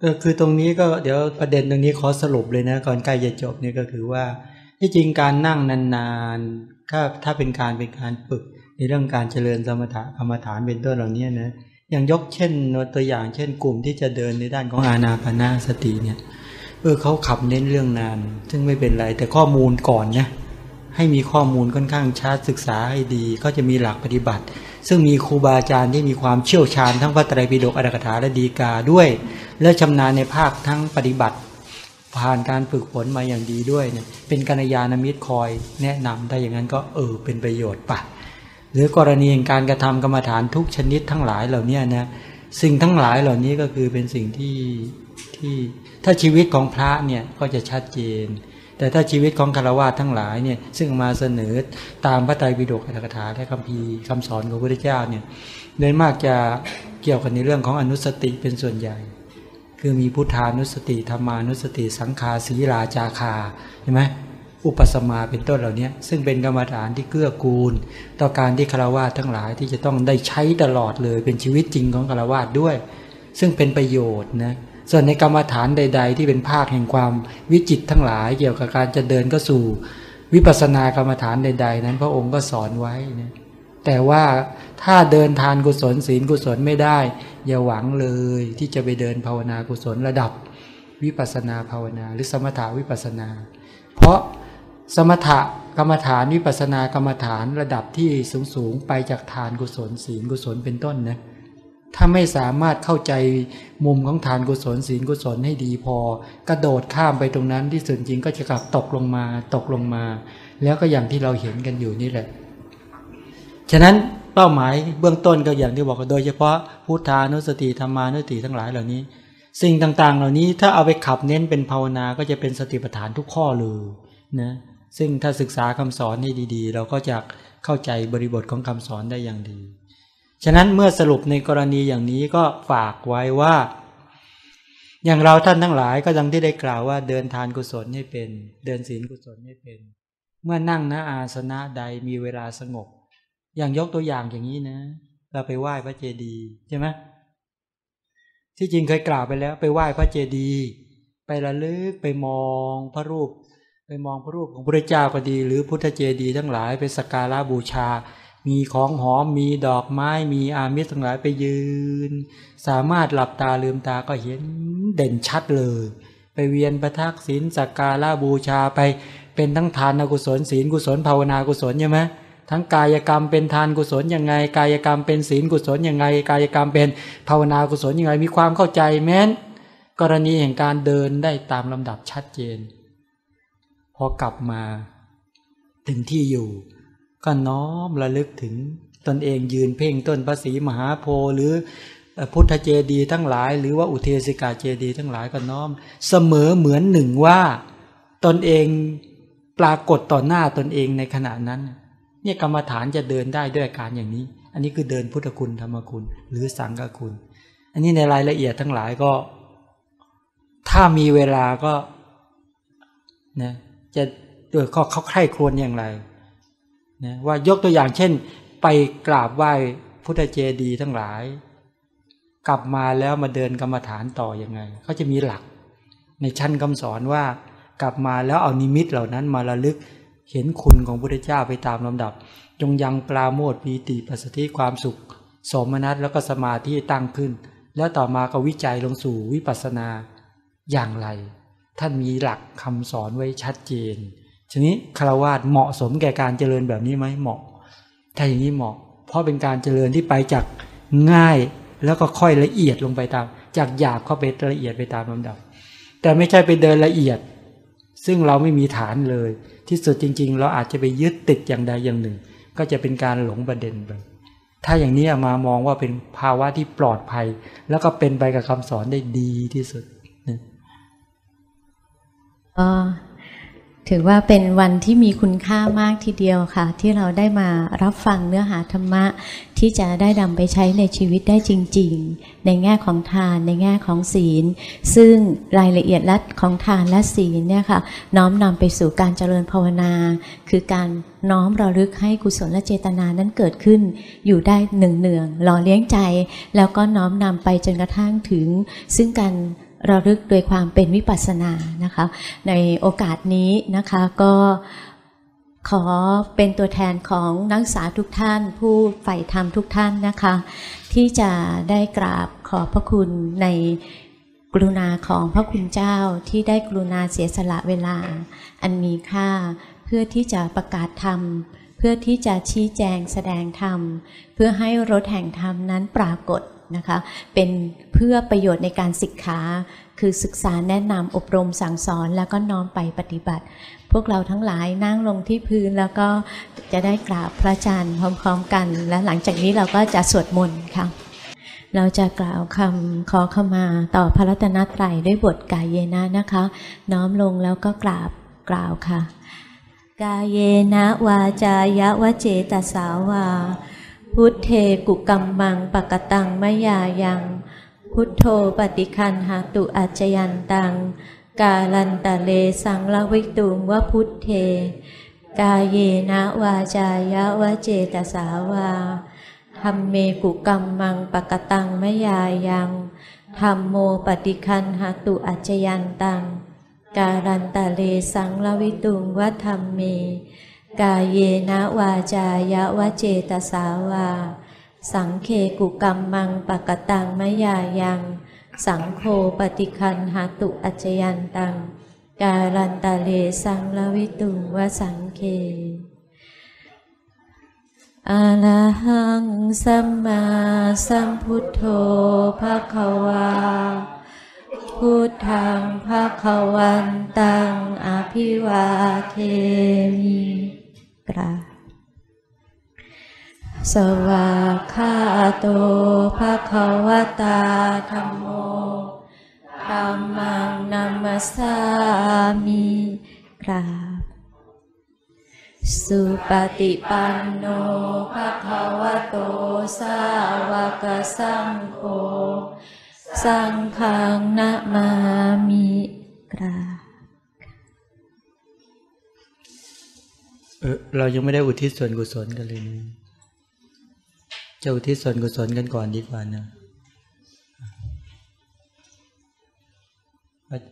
เออคือตรงนี้ก็เดี๋ยวประเด็นตรงนี้ขอสรุปเลยนะก่อนใกล้จะจบเนี่ยก็คือว่าที่จริงการนั่งนานๆถ้าถ้าเป็นการเป็นการฝึกในเรื่องการเจริญสมถะกรรมฐานเป็นต้นเหล่านี้นะอย่างยกเช่นตัวอย่างเช่นกลุ่มที่จะเดินในด้านของอาณาปณะสติเนี่ยเออเขาขับเน้นเรื่องนาน ซึ่งไม่เป็นไรแต่ข้อมูลก่อนนะให้มีข้อมูลค่อนข้างชัดศึกษาให้ดี ก็จะมีหลักปฏิบัติ ซึ่งมีครูบาอาจารย์ที่มีความเชี่ยวชาญทั้งพระไตรปิฎกอัตถกถาและดีกาด้วย และชำนาญในภาคทั้งปฏิบัติ ผ่านการฝึกฝนมาอย่างดีด้วยเนี่ยเป็นกัญญาณมิตรคอยแนะนำได้อย่างนั้นก็เออเป็นประโยชน์ปะหรือกรณีการกระทำกรรมฐานทุกชนิดทั้งหลายเหล่านี้นะสิ่งทั้งหลายเหล่านี้ก็คือเป็นสิ่งที่ที่ถ้าชีวิตของพระเนี่ยก็จะชัดเจน แต่ถ้าชีวิตของคารวะทั้งหลายเนี่ยซึ่งมาเสนอตามพระไตรปิฎกอัตถกถาและคำพีคำสอนของพระพุทธเจ้าเนี่ยโดยมากจะเกี่ยวกันในเรื่องของอนุสติเป็นส่วนใหญ่ คือมีพุทธานุสติธรรมานุสติ สังคาศีลาจาคาใช่ไหมอุปสมาเป็นต้นเหล่านี้ซึ่งเป็นกรรมฐานที่เกื้อกูล ต่อการที่คารวะทั้งหลายที่จะต้องได้ใช้ตลอดเลยเป็นชีวิตจริงของคารวะด้วย ซึ่งเป็นประโยชน์นะ ส่วนในกรรมฐานใด ๆ ที่เป็นภาคแห่งความวิจิตทั้งหลาย เกี่ยวกับการจะเดินก็สู่วิปัสสนากรรมฐานใด ๆ นั้น พระองค์ก็สอนไว้นะแต่ว่าถ้าเดินทานกุศลศีลกุศลไม่ได้ อย่าหวังเลยที่จะไปเดินภาวนากุศลระดับวิปัสสนาภาวนา หรือสมถาวิปัสสนา เพราะสมถะกรรมฐานวิปัสสนากรรมฐานระดับที่สูงสูงไปจากทานกุศลศีลกุศลเป็นต้นนะ ถ้าไม่สามารถเข้าใจมุมของทานกุศลศีลกุศลให้ดีพอ กระโดดข้ามไปตรงนั้นที่ส่วนจริงก็จะกลับตกลงมาตกลงมา แล้วก็อย่างที่เราเห็นกันอยู่นี่แหละ ฉะนั้นเป้าหมายเบื้องต้นก็อย่างที่บอกโดยเฉพาะพุทธานุสติธรรมานุสติทั้งหลายเหล่านี้ สิ่งต่างๆ เหล่านี้ถ้าเอาไปขับเน้นเป็นภาวนาก็จะเป็นสติปัฏฐานทุกข้อเลยนะซึ่งถ้าศึกษาคำสอนให้ดีๆ เราก็จะเข้าใจบริบทของคำสอนได้อย่างดี ฉะนั้นเมื่อสรุปในกรณีอย่างนี้ก็ฝากไว้ว่า อย่างเราท่านทั้งหลายก็ดังที่ได้กล่าวว่าเดินทานกุศลให้เป็น เดินศีลกุศลให้เป็น เมื่อนั่งณอาสนะใดมีเวลาสงบ อย่างยกตัวอย่างอย่างนี้นะ เราไปไหว้พระเจดีย์ใช่ไหมที่จริงเคยกล่าวไปแล้ว ไปไหว้พระเจดีย์ไประลึกไปมองพระรูป ไปมองพระรูปของพระเจ้าก็ดี หรือพุทธเจดีย์ทั้งหลายไปสักการะบูชา มีของหอมมีดอกไม้มีอามิสทั้งหลายไปยืน สามารถหลับตาลืมตาก็เห็นเด่นชัดเลย ไปเวียนประทักษิณสักการะบูชาไปเป็นทั้งทานกุศลศีลกุศลภาวนากุศลใช่ไหมทั้งกายกรรมเป็นทานกุศลยังไง กายกรรมเป็นศีลกุศลยังไง กายกรรมเป็นภาวนากุศลยังไง มีความเข้าใจแม้น กรณีแห่งการเดินได้ตามลำดับชัดเจน พอกลับมาถึงที่อยู่ ก็น้อมระลึกถึงตนเองยืนเพ่งต้นพระศรีมหาโพธิ์หรือพุทธเจดีทั้งหลาย หรือว่าอุเทสิกาเจดีทั้งหลายก็น้อม เสมอเหมือนหนึ่งว่าตนเองปรากฏต่อหน้าตนเองในขณะนั้น เนี่ยกรรมฐานจะเดินได้ด้วยการอย่างนี้ อันนี้คือเดินพุทธคุณธรรมคุณ หรือสังฆคุณ อันนี้ในรายละเอียดทั้งหลายก็ ถ้ามีเวลาก็นะจะเออเขาเขาใคร่ครวญอย่างไร นะว่ายกตัวอย่างเช่น ไปกราบไหว้พุทธเจดีทั้งหลาย กลับมาแล้วมาเดินกรรมฐานต่ออยังไงเขาจะมีหลัก ในชั้นคำสอนว่ากลับมาแล้วเอานิมิตเหล่านั้นมาระลึกเห็นคุณของพระเจ้าไปตามลำดับ จงยังปราโมทปีติปัสสติความสุข สมนัตแล้วก็สมาธิตั้งขึ้น แล้วต่อมาก็วิจัยลงสู่วิปัสสนาอย่างไร ท่านมีหลักคำสอนไว้ชัดเจน ทีนี้คารวาสเหมาะสมแก่การเจริญแบบนี้ไหมเหมาะ ถ้าอย่างนี้เหมาะ เพราะเป็นการเจริญที่ไปจากง่ายแล้วก็ค่อยละเอียดลงไปตาม จากหยาบเข้าไปละเอียดไปตามลำดับ แต่ไม่ใช่ไปเดินละเอียด ซึ่งเราไม่มีฐานเลย ที่สุดจริง ๆ เราอาจจะไปยึดติดอย่างใดอย่างหนึ่ง ก็จะเป็นการหลงประเด็นไปถ้าอย่างนี้มามองว่าเป็นภาวะที่ปลอดภัย แล้วก็เป็นไปกับคำสอนได้ดีที่สุดก็ ถือว่าเป็นวันที่มีคุณค่ามากทีเดียวค่ะ ที่เราได้มารับฟังเนื้อหาธรรมะ ที่จะได้นำไปใช้ในชีวิตได้จริง ๆ ในแง่ของทานในแง่ของศีล ซึ่งรายละเอียดลัดของทานและศีลเนี่ยค่ะน้อมนำไปสู่การเจริญภาวนา คือการน้อมระลึกให้กุศลและเจตนานั้นเกิดขึ้น อยู่ได้หนึ่งเนืองหล่อเลี้ยงใจ แล้วก็น้อมนำไปจนกระทั่งถึง ซึ่งการ ระลึกโดยความเป็นวิปัสสนานะคะ ในโอกาสนี้นะคะก็ขอเป็นตัวแทนของนักศึกษาทุกท่าน ผู้ใฝ่ธรรมทุกท่านนะคะ ที่จะได้กราบขอบพระคุณในกรุณาของพระคุณเจ้าที่ได้กรุณาเสียสละเวลา อันมีค่าเพื่อที่จะประกาศธรรม เพื่อที่จะชี้แจงแสดงธรรม เพื่อให้รถแห่งธรรมนั้นปรากฏ นะคะ เป็นเพื่อประโยชน์ในการศึกษาคือศึกษาแนะนำอบรมสั่งสอนแล้วก็น้อมไปปฏิบัติ พวกเราทั้งหลายนั่งลงที่พื้นแล้วก็จะได้กราบพระอาจารย์พร้อมๆกัน และหลังจากนี้เราก็จะสวดมนต์ค่ะเราจะกล่าวคำขอขมาต่อพระรัตนตรัยด้วยบทกายเยนะนะคะ น้อมลงแล้วก็กราบกล่าวค่ะ กายเยนะวาจายะวะเจตสาวา พุทเทกุกัมมังปะกตังมะยายัง พุทโธปฏิคันหาตุอัจยันตัง กาลันตะเลสังละวิตุงวพุทเท กาเยนะวาจายะวะเจตสาวาธรรมเมกุกัมมังปะกตังมะยายังธรรมโมปฏิคันหาตุอัจยันตัง การันตะเลสังละวิตุงวธรรมเม กายเยนะวาจายะวะเจตสาวา สังเคกุกัมมังปะกตังมยายัง สังโฆปฏิคันหาตุอัจยันตัง การันตะเลสังละวิตุงวะสังเคอะระหังสัมมาสัมพุทโธภะคะวาพุทธังภะคะวันตังอภิวาเทมิ กราบสวากขาโตภะคะวตาธัมโมธัมมังนัมมัสสามิกราบสุปฏิปันโนภะคะวะโตสาวกสังโฆ สังฆังนะมามิกราบ เรายังไม่ได้อุทิศส่วนกุศลกันเลยนะจะอุทิศส่วนกุศลกันก่อนดีกว่านะ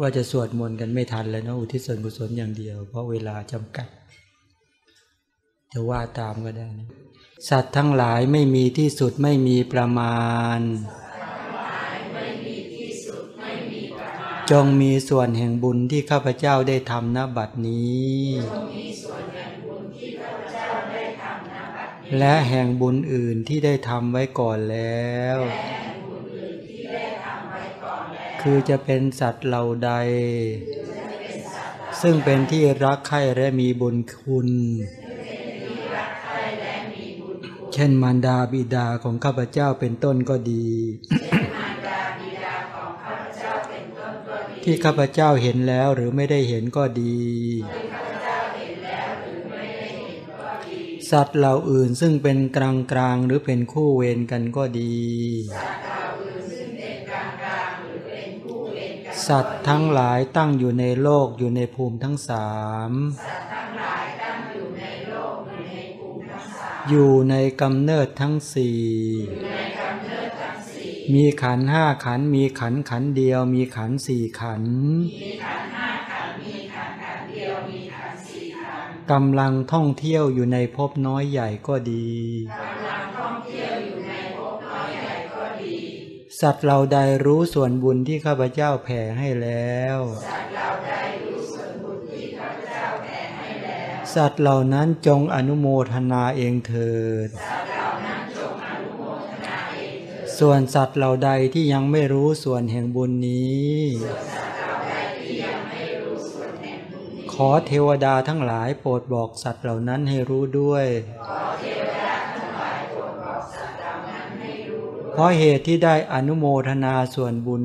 ว่าจะสวดมนต์กันไม่ทันเลยเนาะอุทิศส่วนกุศลอย่างเดียว เพราะเวลาจำกัด จะว่าตามก็ได้นะสัตว์ทั้งหลายไม่มีที่สุดไม่มีประมาณ จงมีส่วนแห่งบุญที่ข้าพเจ้าได้ทำณบัดนี้ และแห่งบุญอื่นที่ได้ทำไว้ก่อนแล้ว คือจะเป็นสัตว์เหล่าใด ซึ่งเป็นที่รักใคร่และมีบุญคุณ เช่นมารดาบิดาของข้าพเจ้าเป็นต้นก็ดี ที่ข้าพเจ้าเห็นแล้วหรือไม่ได้เห็นก็ดี สัตว์เหล่าอื่นซึ่งเป็นกลางกลางๆหรือเป็นคู่เวรกันก็ดี สัตว์ทั้งหลายตั้งอยู่ในโลกอยู่ในภูมิทั้งสามอยู่ในกำเนิดทั้งสี่มีขันธ์ห้าขันธ์มีขันธ์ขันธ์เดียวมีขันธ์สี่ขันธ์ กำลังท่องเที่ยวอยู่ในภพน้อยใหญ่ก็ดี สัตว์เราใดรู้ส่วนบุญที่ข้าพเจ้าแผ่ให้แล้ว สัตว์เหล่านั้นจงอนุโมทนาเองเถิด ส่วนสัตว์เหล่าใดที่ยังไม่รู้ส่วนแห่งบุญนี้ข อเทวดาทั้งหลายโปรดบอกสัตว์เหล่านั้นให้รู้ด้วย เพราะเหตุที่ได้อนุโมทนาส่วนบุญ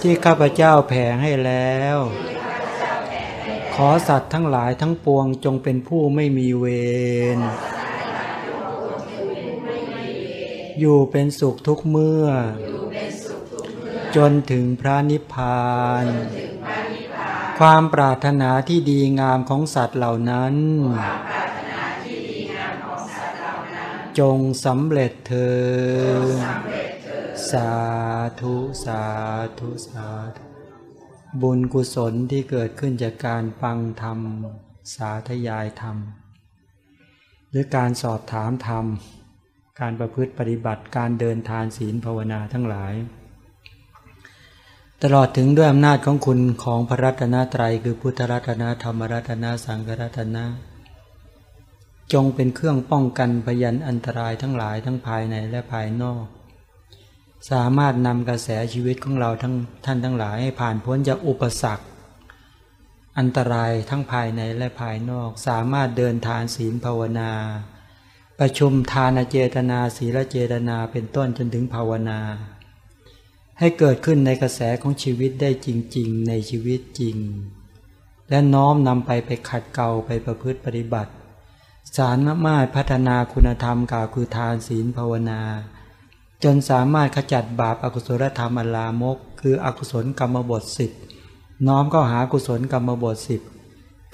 ที่ข้าพเจ้าแผ่ให้แล้ว ขอสัตว์ทั้งหลายทั้งปวงจงเป็นผู้ไม่มีเวร อยู่เป็นสุขทุกเมื่อจนถึงพระนิพพาน ความปรารถนาที่ดีงามของสัตว์เหล่านั้น จงสำเร็จเธอสสาธุสาธุสาธุบุญกุศลที่เกิดขึ้นจากการฟังธรรม สาธยายธรรม หรือการสอบถามธรรม การประพฤติปฏิบัติการเดินทานศีลภาวนาทั้งหลาย ตลอดถึงด้วยอำนาจของคุณของพระรัตนตรัยคือพุทธรัตนธรรมรัตนสังฆรัตนะจงเป็นเครื่องป้องกันพยันอันตรายทั้งหลายทั้งภายในและภายนอก สามารถนำกระแสชีวิตของเราทั้งท่านทั้งหลายให้ผ่านพ้นจากอุปสรรค อันตรายทั้งภายในและภายนอก สามารถเดินทานศีลภาวนา ประชุมทานเจตนาศีลเจตนาเป็นต้นจนถึงภาวนา ให้เกิดขึ้นในกระแสของชีวิตได้จริง ๆ ในชีวิตจริง และน้อมนำไปไปขัดเกลาไปประพฤติปฏิบัติ สารมารถพัฒนาคุณธรรมกล่าวคือทานศีลภาวนา จนสามารถขจัดบาปอากุศลธรรมอลามก คืออกุศลกรรมบทสิบน้อมเข้าหากุศลกรรมบทสิบ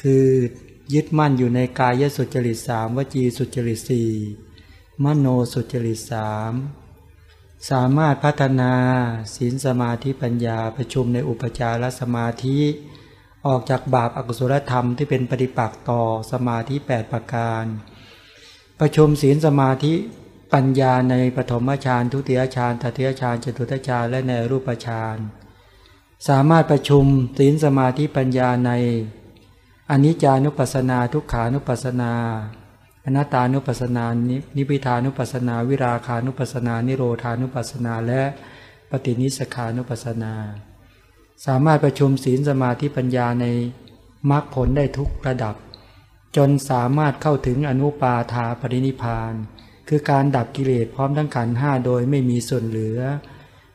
คือยึดมั่นอยู่ในกายสุจริตสามวจีสุจริตสี่มโนสุจริตสาม สามารถพัฒนาศีลสมาธิปัญญาประชุมในอุปจารสมาธิ ออกจากบาปอากุศลธรรมที่เป็นปฏิปักษ์ต่อสมาธิ 8 ประการ ประชุมศีลสมาธิปัญญาในปฐมฌานทุติยฌานตติยฌานจตุตฌานและในรูปฌานสามารถประชุมศีลสมาธิปัญญาในอนิจจานุปัสสนาทุกขานุปัสสนา อนัตตานุปัสสนานิพิทานุปัสสนา วิราคานุปัสสนา นิโรธานุปัสสนา และปฏินิสขานุปัสสนา สามารถประชุมศีลสมาธิปัญญาในมรรคผลได้ทุกระดับ จนสามารถเข้าถึงอนุปาทาปรินิพาน คือการดับกิเลสพร้อมทั้งขันห้าโดยไม่มีส่วนเหลือ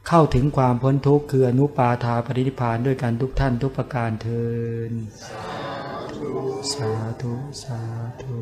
เข้าถึงความพ้นทุกข์คืออนุปาทาปรินิพานด้วยกันทุกท่านทุกประการเทินสาธุสาธุ